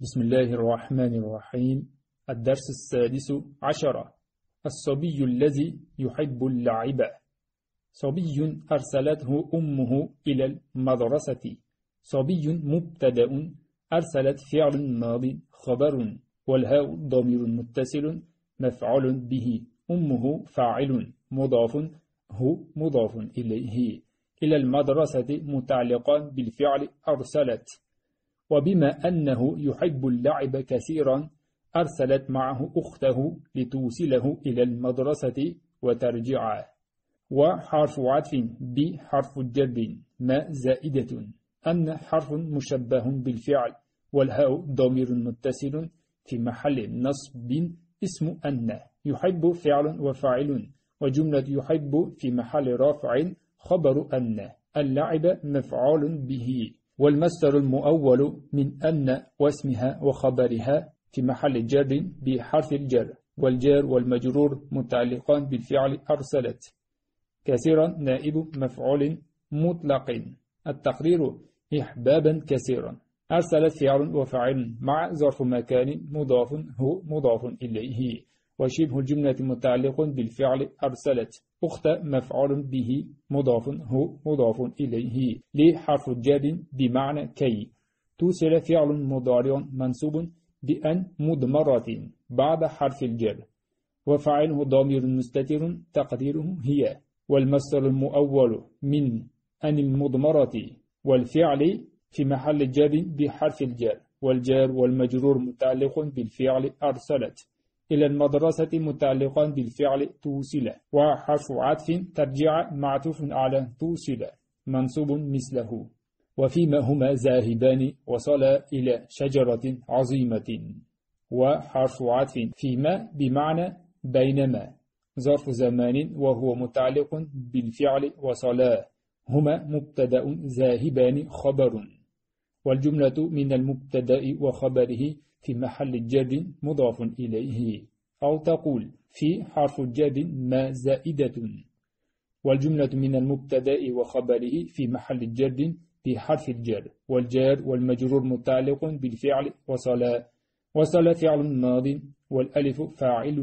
بسم الله الرحمن الرحيم. الدرس السادس عشر. الصبي الذي يحب اللعب. صبي أرسلته أمه إلى المدرسة. صبي مبتدأ. أرسلت فعل ماض خبر والهاء ضمير متصل مفعول به. أمه فاعل مضاف. هو مضاف إليه. إلى المدرسة متعلقا بالفعل أرسلت. وبما أنه يحب اللعب كثيرا أرسلت معه أخته لتوصله إلى المدرسة وترجعه وحرف عطف بحرف جر ما زائدة أن حرف مشبه بالفعل والهاء ضمير متصل في محل نصب اسم أن يحب فعل وفاعل وجملة يحب في محل رافع خبر أن اللعب مفعول به. والمصدر المؤول من أن واسمها وخبرها في محل جر بحرف الجر والجار والمجرور متعلقان بالفعل أرسلت. كثيرا نائب مفعول مطلق. التقرير إحبابا كثيرا. أرسلت فعل وفعل مع ظرف مكان مضاف هو مضاف إليه. وشبه الجملة متعلق بالفعل أرسلت. أخت مفعول به مضاف هو مضاف إليه. لحرف جاد بمعنى كي. توصل فعل مضارع منصوب بأن مضمرة بعد حرف الجر. وفعله ضمير مستتر تقديره هي. والمصدر المؤول من أن المضمرة والفعل في محل جر بحرف الجر. والجار والمجرور متعلق بالفعل أرسلت. إلى المدرسة متعلقا بالفعل توصل وحرف عطف ترجع معطوف على توصل منصوب مثله. وفيما هما ذاهبان وصلا إلى شجرة عظيمة. وحرف عطف فيما بمعنى بينما. ظرف زمان وهو متعلق بالفعل وصلا هما مبتدأ ذاهبان خبر. والجملة من المبتدأ وخبره في محل الجر مضاف إليه أو تقول في حرف الجر ما زائدة. والجملة من المبتدأ وخبره في محل الجر بحرف الجر والجار والمجرور متعلق بالفعل وصل وصل فعل ماض والألف فاعل.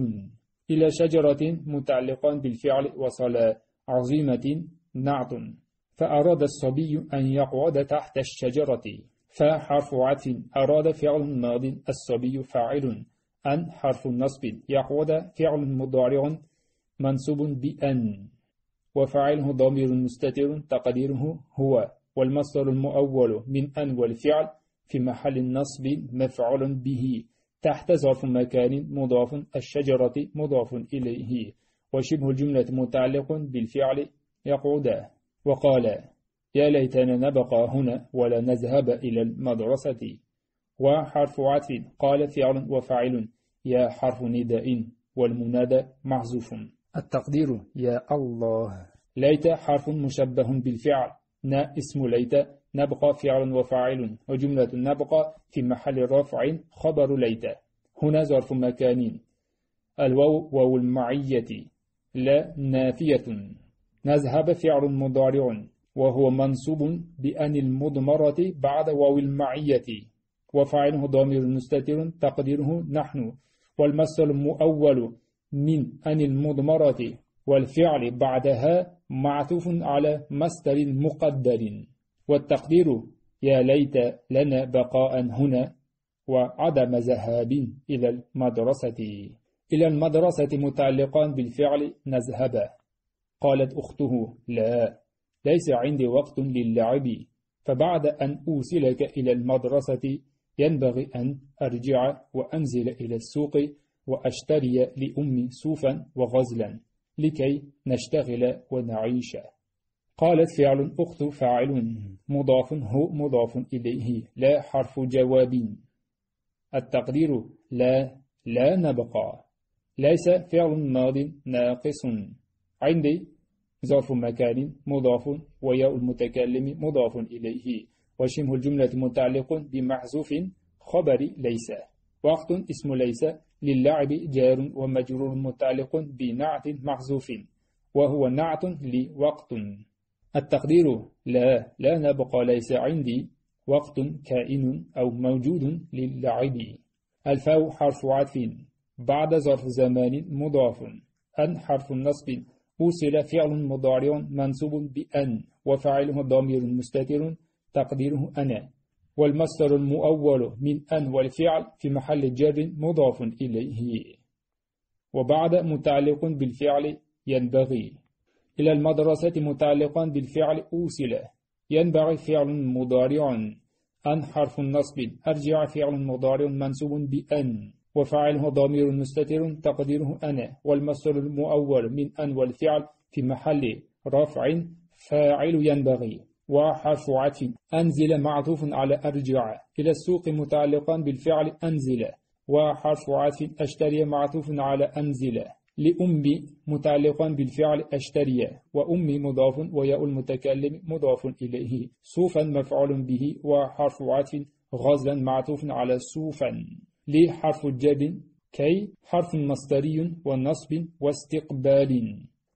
إلى شجرة متعلقا بالفعل وصل عظيمة نعت فأراد الصبي أن يقعد تحت الشجرة. فحرف عطف أراد فعل ماض الصبي فاعل أن حرف النصب يقعد فعل مضارع منصوب بأن وفاعله ضمير مستتر تقديره هو والمصدر المؤول من أن والفعل في محل النصب مفعول به تحت ظرف مكان مضاف الشجرة مضاف إليه وشبه الجملة متعلق بالفعل يقعد وقال يا ليتنا نبقى هنا ولا نذهب إلى المدرسة. وحرف عطف قال فعل وفاعل. يا حرف نداء والمنادى محذوف. التقدير يا الله. ليت حرف مشبه بالفعل. نا اسم ليت نبقى فعل وفاعل. وجملة نبقى في محل رفع خبر ليت. هنا ظرف مكان. الواو واو المعية. لا نافية. نذهب فعل مضارع. وهو منصوب بأن المضمرة بعد واو المعية. وفاعله ضمير مستتر تقديره نحن. والمصدر المؤول من أن المضمرة والفعل بعدها معطوف على مصدر مقدر. والتقدير يا ليت لنا بقاء هنا وعدم ذهاب إلى المدرسة. إلى المدرسة متعلقان بالفعل نذهب. قالت أخته لا. ليس عندي وقت للعب. فبعد أن أوصلك إلى المدرسة ينبغي أن أرجع وأنزل إلى السوق وأشتري لأمي صوفا وغزلا لكي نشتغل ونعيش. قالت فعل أخت فاعل مضاف هو مضاف إليه لا حرف جواب. التقدير لا لا نبقى. ليس فعل ماض ناقص. عندي ظرف مكان مضاف وياء المتكلم مضاف إليه وشبه الجملة متعلق بمحذوف خبر ليس. وقت اسم ليس للعب جار ومجرور متعلق بنعت محذوف وهو نعت لوقت. التقدير لا لا نبقى ليس عندي وقت كائن أو موجود للعب. الفاء حرف عطف بعد ظرف زمان مضاف أن حرف النصب أوصل فعل مضارع منصوب بأن وفعله ضمير مستتر تقديره أنا والمصدر المؤول من أن والفعل في محل جر مضاف إليه. وبعد متعلق بالفعل ينبغي. إلى المدرسة متعلقا بالفعل أوصل. ينبغي فعل مضارع. أن حرف النصب. أرجع فعل مضارع منصوب بأن. وفعله ضمير مستتر تقديره أنا والمصدر المؤول من أن والفعل في محل رفع فاعل ينبغي. وحرف عطف أنزل معطوف على أرجع. إلى السوق متعلقا بالفعل أنزل. وحرف عطف أشتري معطوف على أنزل. لأمي متعلقا بالفعل أشتري. وأمي مضاف وياء المتكلم مضاف إليه. صوفا مفعول به. وحرف عطف غزلا معطوف على صوفا. لحرف الجاب كي حرف مصدري ونصب واستقبال.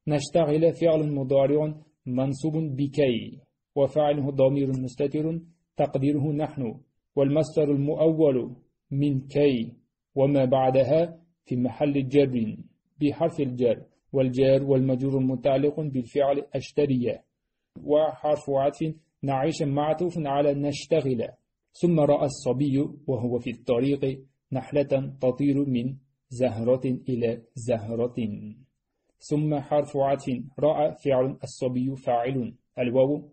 نشتغل فعل مضارع منصوب بكي وفعله ضمير مستتر تقديره نحن والمصدر المؤول من كي وما بعدها في محل جر بحرف الجر والجار والمجرور متعلق بالفعل أشتري وحرف عطف نعيش معطوف على نشتغل ثم رأى الصبي وهو في الطريق نحلة تطير من زهرة إلى زهرة. ثم حرف عطف. رأى فعل الصبي فاعل. الواو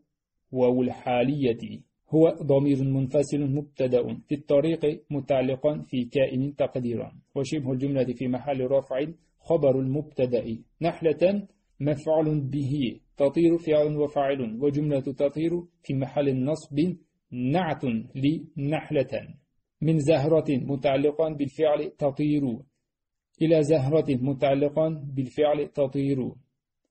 واو الحالية. هو ضمير منفصل مبتدأ في الطريق متعلقا في كائن تقديرا. وشبه الجملة في محل رفع خبر المبتدأ. نحلة مفعول به. تطير فعل وفاعل. وجملة تطير في محل نصب نعت لنحلة. من زهرة متعلقا بالفعل تطير. إلى زهرة متعلقا بالفعل تطير.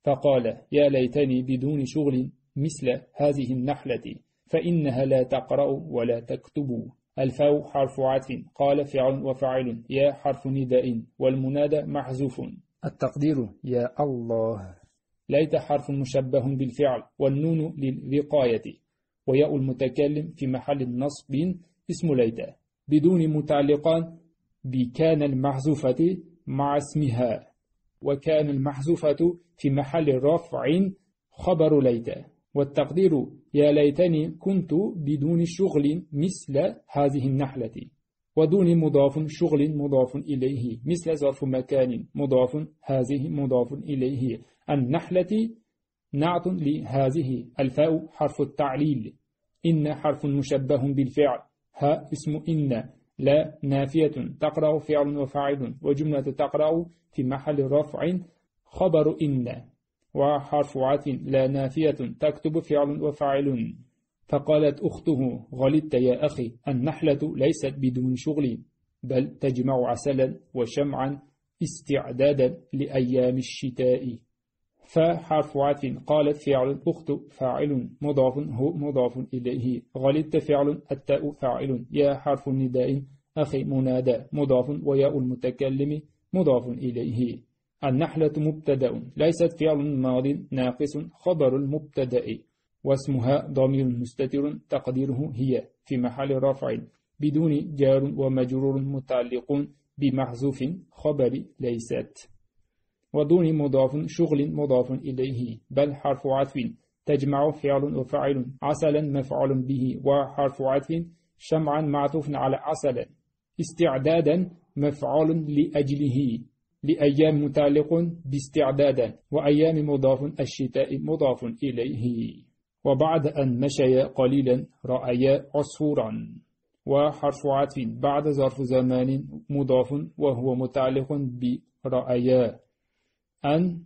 فقال يا ليتني بدون شغل مثل هذه النحلة فإنها لا تقرأ ولا تكتب. الفاء حرف عطف. قال فعل وفاعل. يا حرف نداء. والمنادى محذوف. التقدير يا الله. ليت حرف مشبه بالفعل والنون للوقاية. وياء المتكلم في محل النصب اسم ليت. بدون متعلقان بكان المحذوفة مع اسمها وكان المحذوفة في محل رفع خبر ليت. والتقدير يا ليتني كنت بدون شغل مثل هذه النحلة ودون مضاف شغل مضاف إليه مثل ظرف مكان مضاف هذه مضاف إليه. النحلة نعت لهذه الفاء حرف التعليل إن حرف مشبه بالفعل. ها اسم إن لا نافية تقرأ فعل وفاعل وجملة تقرأ في محل رفع خبر إن وحرف عت لا نافية تكتب فعل وفاعل. فقالت أخته غلطت يا أخي النحلة ليست بدون شغل بل تجمع عسلا وشمعا استعدادا لأيام الشتاء. فحرف عطف قالت فعل أخت فاعل مضاف هو مضاف إليه. غلطت فعل التاء فاعل. يا حرف النداء. أخي منادى. مضاف وياء المتكلم مضاف إليه. النحلة مبتدأ. ليست فعل ماض ناقص خبر المبتدأ. واسمها ضمير مستتر تقديره هي في محل رفع. بدون جار ومجرور متعلق بمحذوف خبر ليست. ودون مضاف شغل مضاف إليه بل حرف عطف تجمع فعل وفعل عسلا مفعول به وحرف عطف شمعا معطوف على عسلا استعدادا مفعول لأجله لأيام متعلق باستعدادا وأيام مضاف الشتاء مضاف إليه. وبعد أن مشيا قليلا رأيا عصفورا وحرف عطف بعد ظرف زمان مضاف وهو متعلق برأيا أن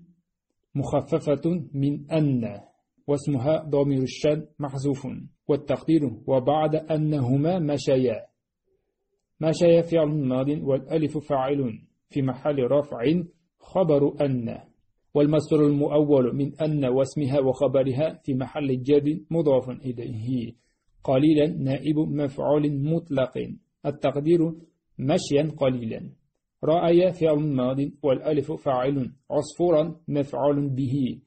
مخففة من أن واسمها ضمير الشد محذوف والتقدير وبعد أنهما مشيا مشيا فعل ماض والألف فاعل في محل رفع خبر أن. والمصدر المؤول من أن واسمها وخبرها في محل جد مضاف إليه. قليلا نائب مفعول مطلق. التقدير مشيا قليلا. رأي فعل ماض والألف فاعل عصفورا مفعول به.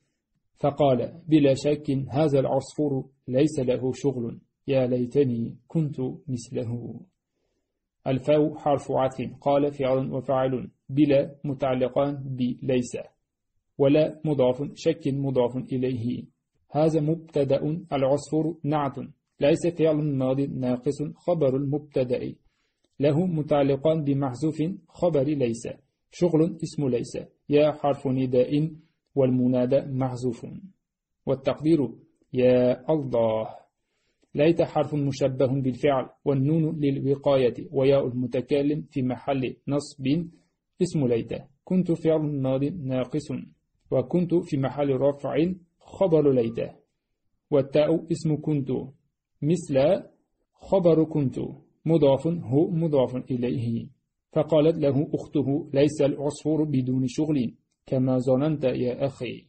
فقال بلا شك هذا العصفور ليس له شغل. يا ليتني كنت مثله. الفاء حرف عطف. قال فعل وفاعل بلا متعلقان بليس ولا مضاف شك مضاف إليه. هذا مبتدأ العصفور نعت. ليس فعل ماض ناقص خبر المبتدأ. له متعلقان بمحذوف خبر ليس شغل اسم ليس يا حرف نداء والمنادى محذوف. والتقدير يا الله ليت حرف مشبه بالفعل والنون للوقاية وياء المتكلم في محل نصب اسم ليت. كنت فعل ماض ناقص وكنت في محل رفع خبر ليت. والتاء اسم كنت مثل خبر كنت. مضاف هو مضاف إليه. فقالت له أخته ليس العصفور بدون شغل كما ظننت يا أخي.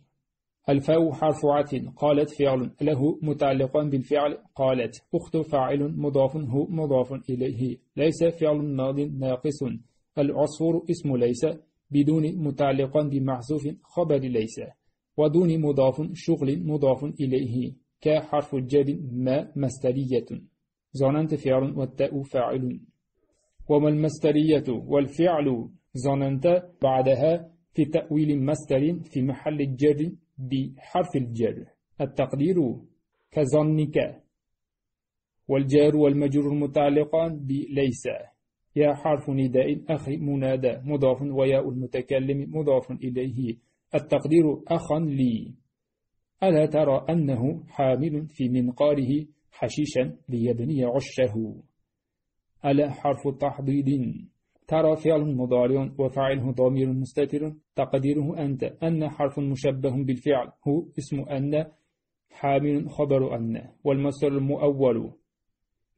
الفاء حرف عت قالت فعل له متعلقا بالفعل قالت أخت فاعل مضاف هو مضاف إليه. ليس فعل ماض ناقص. العصفور اسم ليس بدون متعلقا بمحذوف خبر ليس ودون مضاف شغل مضاف إليه. كحرف الجر ما مسترية ظننت فعل والتاء فاعل. وما المسترية والفعل ظننت بعدها في تأويل مستر في محل الجر بحرف الجر. التقدير كظنك. والجار والمجرور المتعلقان بليس يا حرف نداء أخ منادى مضاف وياء المتكلم مضاف إليه. التقدير أخا لي. ألا ترى أنه حامل في منقاره حشيشا ليبني عشه ألا حرف تحضيض ترى فعل مضارع وفاعله ضمير مستتر. تقديره أنت. أن حرف مشبه بالفعل. هو اسم أن. حامل خبر أن. والمصدر المؤول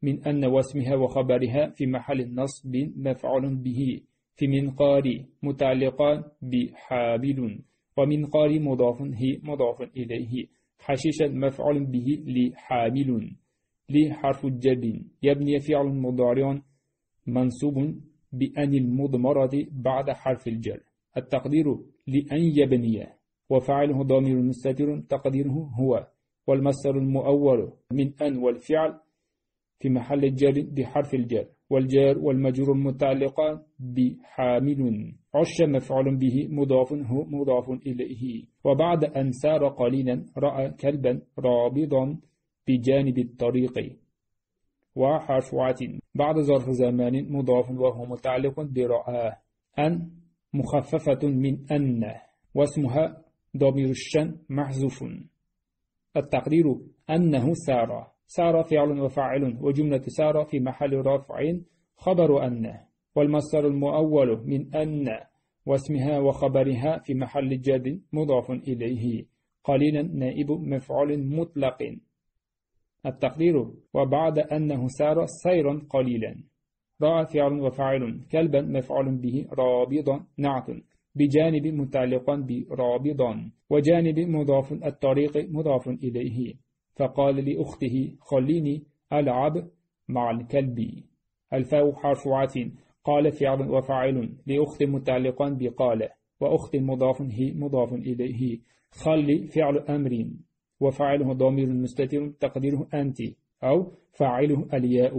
من أن واسمها وخبرها في محل نصب مفعول به. في منقار متعلقان بحابل ومنقار مضاف هي مضاف إليه. حشيشا مفعول به لحامل. لحرف الجر. يبني فعل مضارع منصوب بأن المضمرة بعد حرف الجر. التقدير لأن يبني. وفعله ضمير مستتر تقديره هو. والمصدر المؤول من أن والفعل في محل الجر بحرف الجر. والجار والمجرور المتعلقان بحامل. عش مفعول به مضاف هو مضاف إليه. وبعد أن سار قليلا رأى كلبا رابضا. بجانب الطريق. وحرف عت بعد ظرف زمان مضاف وهو متعلق برأى أن مخففة من أن واسمها ضمير الشن محذوف. التقدير أنه سار. سار فعل وفاعل وجملة سار في محل رفع خبر أن والمصدر المؤول من أن واسمها وخبرها في محل جد مضاف إليه. قليلا نائب مفعول مطلق. التقدير وبعد أنه سار سيرا قليلا. رأى فعل وفاعل كلبا مفعول به رابضا نعت بجانب متعلقا برابضا وجانب مضاف الطريق مضاف إليه. فقال لأخته خليني ألعب مع الكلب. الفاء حرف عات قال فعل وفاعل لأخت متعلقا بقال وأخت مضاف هي مضاف إليه. خلي فعل أمر. وفاعله ضمير مستتر تقديره أنت أو فاعله الياء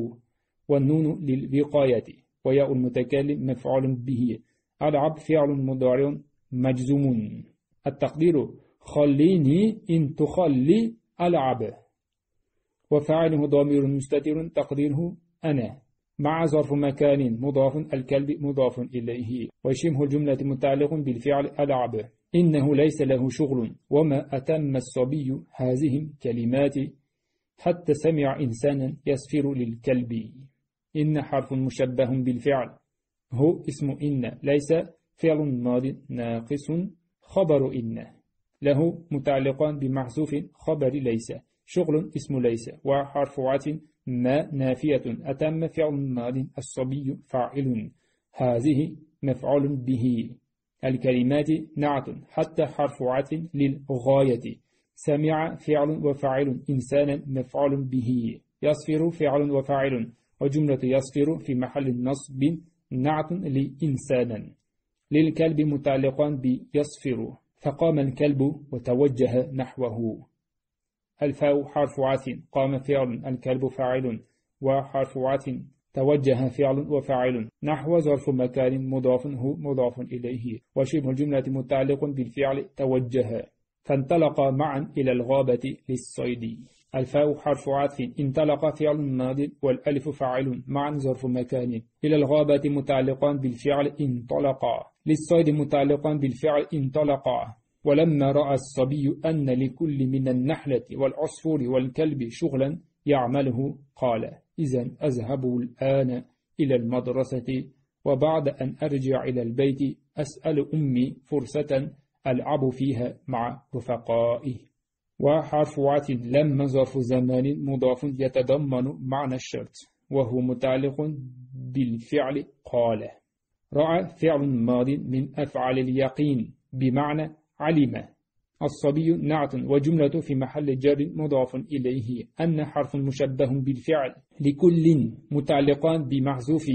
والنون للوقاية وياء المتكلم مفعول به. ألعب فعل مضارع مجزوم. التقدير خليني إن تخلي ألعب. وفاعله ضمير مستتر تقديره أنا. مع ظرف مكان مضاف الكلب مضاف إليه. وشمه الجملة متعلق بالفعل ألعب. إنه ليس له شغل. وما أتم الصبي هذه كلمات حتى سمع إنسانا يصفر للكلب. إن حرف مشبه بالفعل. هو اسم إن ليس فعل ماض ناقص خبر إن. له متعلقان بمحذوف خبر ليس. شغل اسم ليس. وحرف عت ما نافية. أتم فعل ماض الصبي فاعل. هذه مفعول به. الكلمات نعت حتى حرف عت للغاية. سمع فعل وفاعل إنسانا مفعول به. يصفر فعل وفاعل وجملة يصفر في محل النصب نعت لإنسانا للكلب متعلقا بيصفر فقام الكلب وتوجه نحوه. الفاء حرف عث قام فعل الكلب فاعل وحرف عث توجه فعل وفاعل. نحو ظرف مكان مضاف هو مضاف إليه. وشبه الجملة متعلق بالفعل توجه. فانطلق معا إلى الغابة للصيد. الفاء حرف عطف. انطلق فعل ماض والألف فاعل. معا ظرف مكان. إلى الغابة متعلقا بالفعل انطلقا للصيد متعلقا بالفعل انطلقا ولما رأى الصبي أن لكل من النحلة والعصفور والكلب شغلا يعمله. قال إذا أذهب الآن إلى المدرسة وبعد أن أرجع إلى البيت أسأل أمي فرصة ألعب فيها مع رفقائي. وحرف عات لما ظرف زمان مضاف يتضمن معنى الشرط وهو متعلق بالفعل قال رأى فعل ماض من أفعال اليقين بمعنى علم. الصبي نعت وجملة في محل جر مضاف إليه أن حرف مشبه بالفعل لكل متعلقان بمحذوف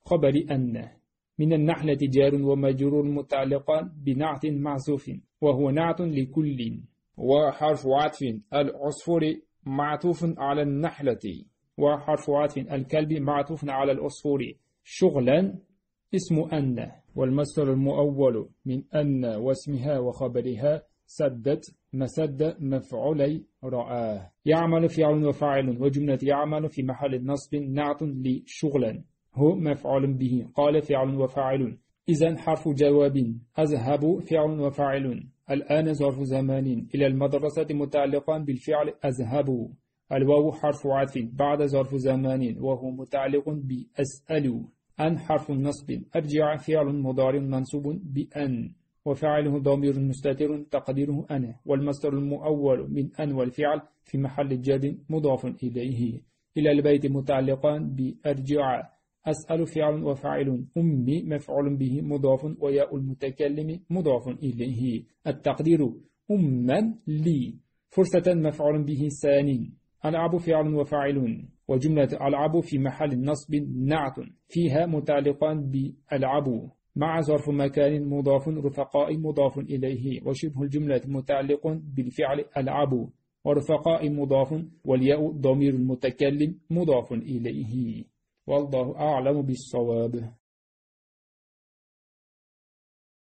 خبر أن من النحلة جار ومجرور متعلقان بنعت معزوف وهو نعت لكل وحرف عطف العصفور معطوف على النحلة وحرف عطف الكلب معطوف على العصفور. شغلا اسم أن والمصدر المؤول من أن واسمها وخبرها سدت مسد مفعولي رآه. يعمل فعل وفاعل وجملة يعمل في محل نصب نعت لشغلا. هو مفعول به. قال فعل وفاعل. إذا حرف جواب. أذهب فعل وفاعل. الآن ظرف زمان. إلى المدرسة متعلقا بالفعل أذهب. الواو حرف عطف. بعد ظرف زمان. وهو متعلق بأسأل. أن حرف نصب أرجع فعل مضارع منصوب بأن. وفعله ضمير مستتر تقديره أنا والمصدر المؤول من أن والفعل في محل جد مضاف إليه. إلى البيت متعلقان بأرجع. أسأل فعل وفاعل أمي مفعول به مضاف وياء المتكلم مضاف إليه. التقدير أما لي فرصة مفعول به ثاني. ألعب فعل وفاعل. وجملة ألعب في محل نصب نعت فيها متعلقان بألعب. مع ظرف مكان مضاف رفقاء مضاف إليه وشبه الجملة متعلق بالفعل ألعب ورفقاء مضاف والياء ضمير المتكلم مضاف إليه. والله أعلم بالصواب.